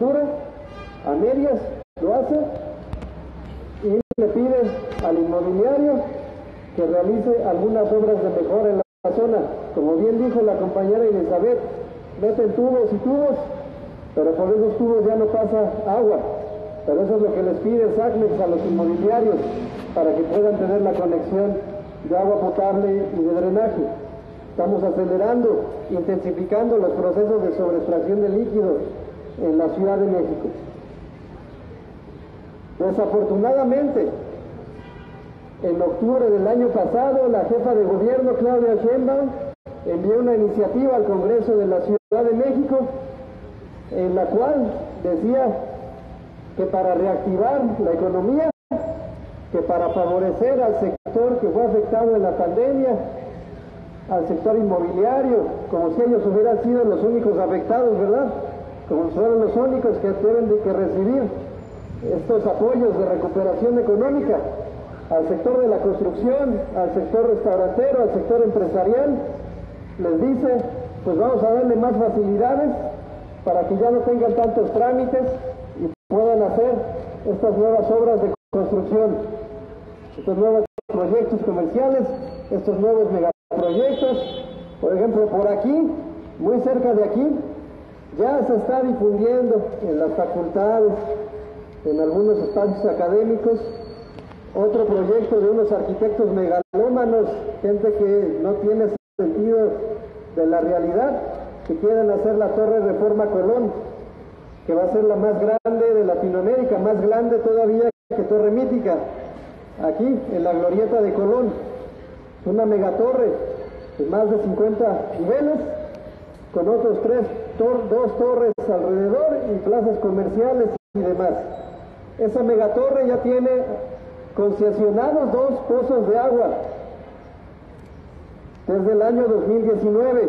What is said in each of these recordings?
a medias lo hace y le pide al inmobiliario que realice algunas obras de mejora en la zona. Como bien dijo la compañera Elizabeth, meten tubos y tubos, pero por esos tubos ya no pasa agua. Pero eso es lo que les pide a los inmobiliarios para que puedan tener la conexión de agua potable y de drenaje. Estamos acelerando, intensificando los procesos de sobreextracción de líquidos en la Ciudad de México. Desafortunadamente, en octubre del año pasado, la jefa de gobierno, Claudia Sheinbaum, envió una iniciativa al Congreso de la Ciudad de México en la cual decía que para reactivar la economía, que para favorecer al sector que fue afectado en la pandemia, al sector inmobiliario, como si ellos hubieran sido los únicos afectados, ¿verdad? Como si fueran los únicos que de que recibir estos apoyos de recuperación económica al sector de la construcción, al sector restaurantero, al sector empresarial, les dice, pues vamos a darle más facilidades para que ya no tengan tantos trámites y puedan hacer estas nuevas obras de construcción, estos nuevos proyectos comerciales, estos nuevos megaproyectos. Por ejemplo, por aquí, muy cerca de aquí, ya se está difundiendo en las facultades, en algunos espacios académicos, otro proyecto de unos arquitectos megalómanos, gente que no tiene sentido de la realidad, que quieren hacer la Torre Reforma Colón, que va a ser la más grande de Latinoamérica, más grande todavía que Torre Mítica, aquí en la glorieta de Colón, una megatorre de más de 50 niveles, con otros tres, dos torres alrededor y plazas comerciales y demás. Esa megatorre ya tiene concesionados dos pozos de agua desde el año 2019.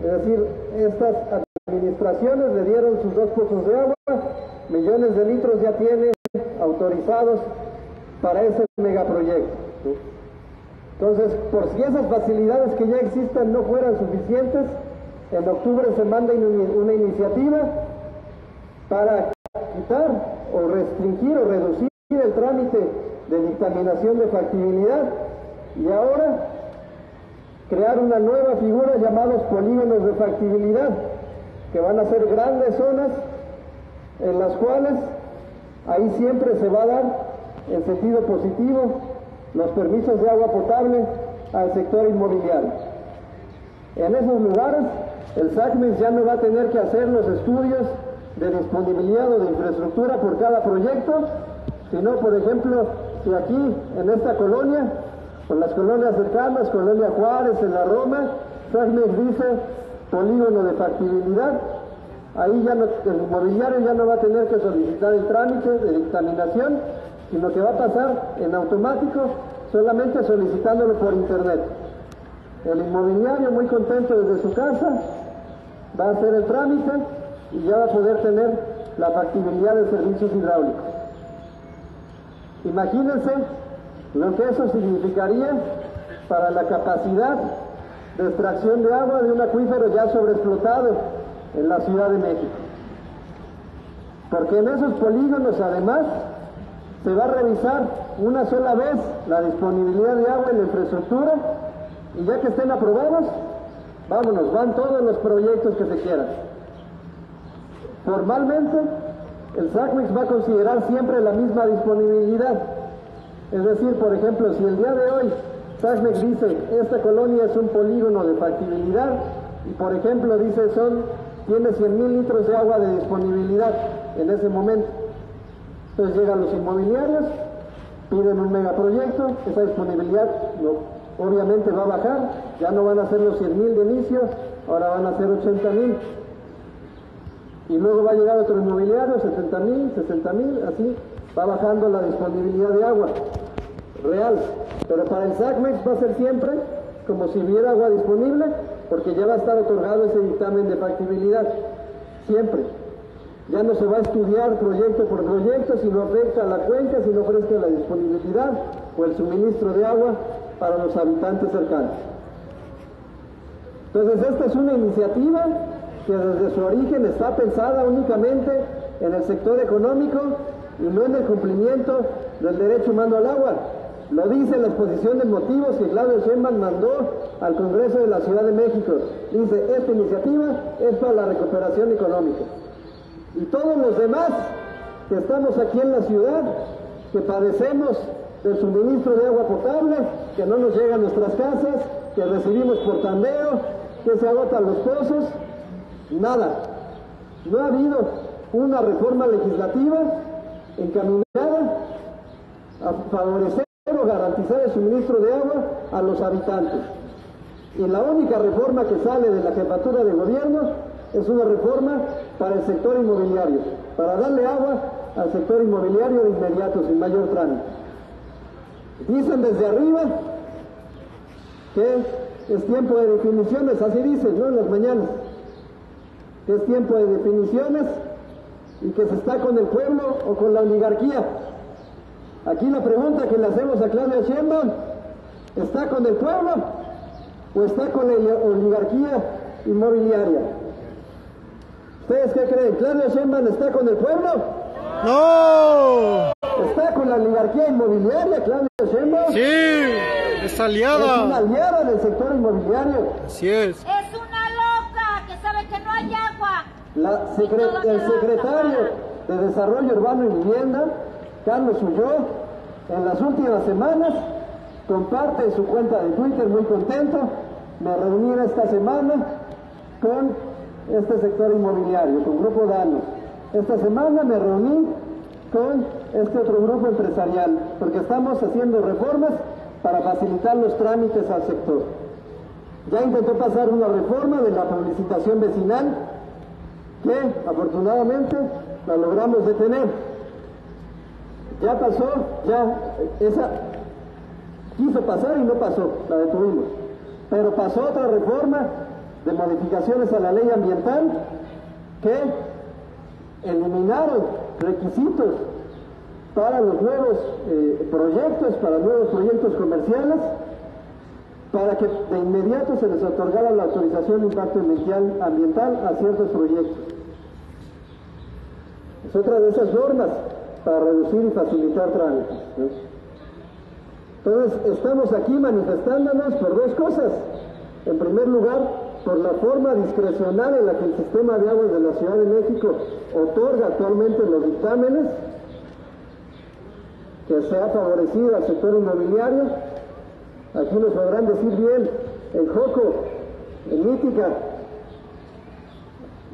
Es decir, estas administraciones le dieron sus dos pozos de agua, millones de litros ya tiene autorizados para ese megaproyecto. Entonces, por si esas facilidades que ya existan no fueran suficientes, en octubre se manda una iniciativa para quitar o restringir o reducir el trámite de dictaminación de factibilidad y ahora crear una nueva figura llamados polígonos de factibilidad, que van a ser grandes zonas en las cuales ahí siempre se va a dar en sentido positivo los permisos de agua potable al sector inmobiliario. En esos lugares el SACMES ya no va a tener que hacer los estudios de disponibilidad o de infraestructura por cada proyecto, sino, por ejemplo, si aquí, en esta colonia, con las colonias cercanas, Colonia Juárez, en la Roma, SACMES dice polígono de factibilidad, ahí ya no, el inmobiliario ya no va a tener que solicitar el trámite de dictaminación, sino que va a pasar en automático solamente solicitándolo por internet. El inmobiliario muy contento desde su casa va a hacer el trámite y ya va a poder tener la factibilidad de servicios hidráulicos. Imagínense lo que eso significaría para la capacidad de extracción de agua de un acuífero ya sobreexplotado en la Ciudad de México. Porque en esos polígonos además se va a revisar una sola vez la disponibilidad de agua en la infraestructura y ya que estén aprobados, vámonos, van todos los proyectos que se quieran. Formalmente, el SACMEX va a considerar siempre la misma disponibilidad. Es decir, por ejemplo, si el día de hoy SACMEX dice, esta colonia es un polígono de factibilidad, y por ejemplo dice, son, tiene 100 mil litros de agua de disponibilidad en ese momento. Entonces llegan los inmobiliarios, piden un megaproyecto, esa disponibilidad obviamente va a bajar, ya no van a ser los 100 mil de inicio, ahora van a ser 80 mil. Y luego va a llegar otro inmobiliario, 70 mil, 60 mil, así va bajando la disponibilidad de agua real. Pero para el SACMEX va a ser siempre como si hubiera agua disponible, porque ya va a estar otorgado ese dictamen de factibilidad. Siempre. Ya no se va a estudiar proyecto por proyecto si no afecta a la cuenca, si no ofrezca la disponibilidad o el suministro de agua para los habitantes cercanos. Entonces, esta es una iniciativa que desde su origen está pensada únicamente en el sector económico y no en el cumplimiento del derecho humano al agua. Lo dice la exposición de motivos que Claudio Sheinbaum mandó al Congreso de la Ciudad de México. Dice, esta iniciativa es para la recuperación económica. Y todos los demás que estamos aquí en la ciudad, que padecemos del suministro de agua potable, que no nos llega a nuestras casas, que recibimos por tandeo, que se agotan los pozos, nada. No ha habido una reforma legislativa encaminada a favorecer o garantizar el suministro de agua a los habitantes. Y la única reforma que sale de la jefatura de gobierno es una reforma para el sector inmobiliario, para darle agua al sector inmobiliario de inmediato, sin mayor trámite. Dicen desde arriba que es tiempo de definiciones, así dicen, ¿no? En las mañanas. Es tiempo de definiciones y que se está con el pueblo o con la oligarquía. Aquí la pregunta que le hacemos a Claudia Sheinbaum, ¿está con el pueblo o está con la oligarquía inmobiliaria? ¿Ustedes qué creen? ¿Claudia Sheinbaum está con el pueblo? ¡No! ¿Está con la oligarquía inmobiliaria, Claudia Sheinbaum? Sí, es Es una aliada. aliada del sector inmobiliario. Así es. Es una loca que sabe que no hay agua. La secre- el secretario de Desarrollo Urbano y Vivienda, Carlos Ulló, en las últimas semanas comparte en su cuenta de Twitter muy contento. Me reuní esta semana con este sector inmobiliario, con Grupo Danos. Esta semana me reuní con este otro grupo empresarial, porque estamos haciendo reformas para facilitar los trámites al sector. Ya intentó pasar una reforma de la publicitación vecinal, que afortunadamente la logramos detener. Ya pasó, ya esa quiso pasar y no pasó, la detuvimos. Pero pasó otra reforma de modificaciones a la ley ambiental que eliminaron requisitos para los nuevos eh, proyectos, para nuevos proyectos comerciales, para que de inmediato se les otorgara la autorización de impacto ambiental, a ciertos proyectos. Es otra de esas normas para reducir y facilitar trámites. Entonces, estamos aquí manifestándonos por dos cosas. En primer lugar, por la forma discrecional en la que el sistema de aguas de la Ciudad de México otorga actualmente los dictámenes, que se ha favorecido al sector inmobiliario. Aquí nos podrán decir bien, el Joco, el Mítica,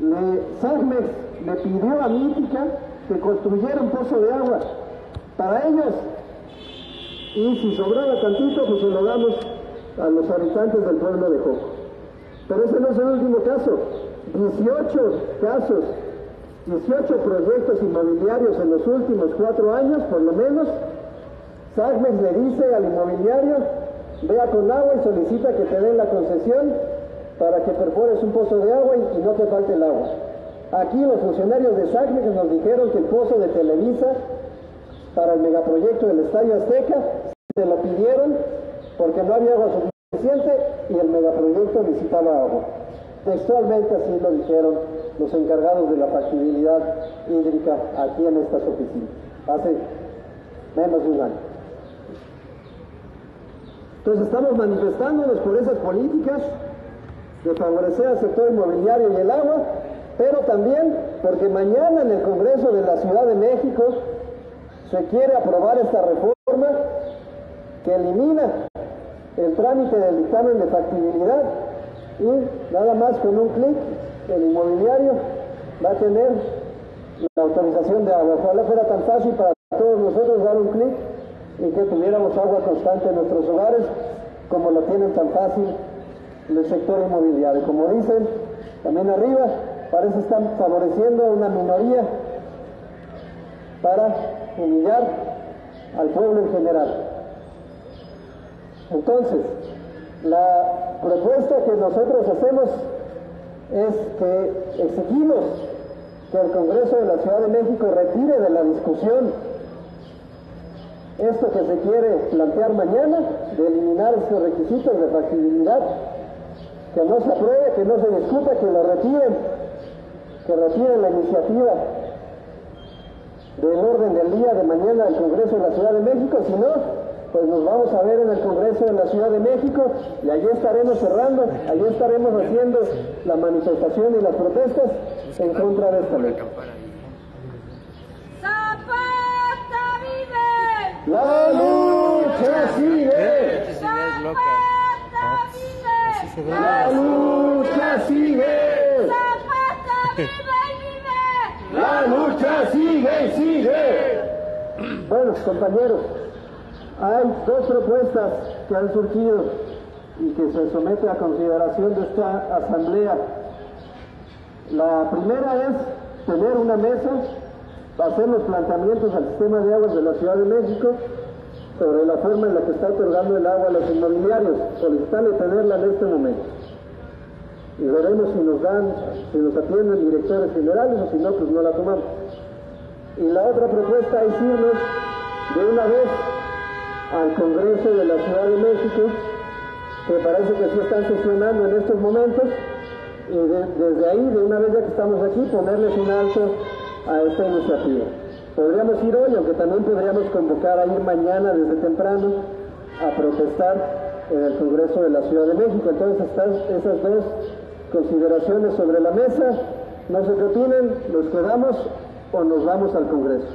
le, SACMEX le pidió a Mítica que construyera un pozo de agua para ellos. Y si sobraba tantito, pues se lo damos a los habitantes del pueblo de Joco. Pero ese no es el último caso. 18 casos, 18 proyectos inmobiliarios en los últimos cuatro años, por lo menos. SACMEX le dice al inmobiliario, vea con agua y solicita que te den la concesión para que perfores un pozo de agua y, no te falte el agua. Aquí los funcionarios de SACMEX nos dijeron que el pozo de Televisa para el megaproyecto del Estadio Azteca se lo pidieron porque no había agua suficiente y el megaproyecto necesitaba agua. Textualmente así lo dijeron los encargados de la factibilidad hídrica aquí en estas oficinas, hace menos de un año. Entonces estamos manifestándonos por esas políticas de favorecer al sector inmobiliario y el agua, pero también porque mañana en el Congreso de la Ciudad de México se quiere aprobar esta reforma que elimina el trámite del dictamen de factibilidad y nada más con un clic el inmobiliario va a tener la autorización de agua. Ojalá fuera tan fácil para todos nosotros dar un clic y que tuviéramos agua constante en nuestros hogares como lo tienen tan fácil el sector inmobiliario. Como dicen también arriba, parece estar favoreciendo a una minoría para humillar al pueblo en general. Entonces, la propuesta que nosotros hacemos es que exigimos que el Congreso de la Ciudad de México retire de la discusión esto que se quiere plantear mañana, de eliminar estos requisitos de factibilidad, que no se apruebe, que no se discuta, que lo retiren que retiren la iniciativa del orden del día de mañana del Congreso de la Ciudad de México, si no, pues nos vamos a ver en el Congreso de la Ciudad de México y allí estaremos cerrando, allí estaremos haciendo la manifestación y las protestas en contra de esta ley. Zapata vive. La lucha sigue, Zapata vive. la lucha sigue, Zapata vive y vive. la lucha sigue y sigue. Bueno, compañeros, hay dos propuestas que han surgido y que se somete a consideración de esta asamblea. La primera es tener una mesa para hacer los planteamientos al sistema de aguas de la Ciudad de México sobre la forma en la que está otorgando el agua a los inmobiliarios, solicitarle tenerla en este momento. Y veremos si nos dan, si nos atienden directores generales o si no, pues no la tomamos. Y la otra propuesta es irnos de una vez al Congreso de la Ciudad de México, que parece que sí están sesionando en estos momentos, y de- desde ahí, de una vez ya que estamos aquí, ponerles un alto a esta iniciativa. Podríamos ir hoy, aunque también podríamos convocar a ir mañana desde temprano a protestar en el Congreso de la Ciudad de México. Entonces están esas dos consideraciones sobre la mesa. No sé qué opinan, nos quedamos o nos vamos al Congreso.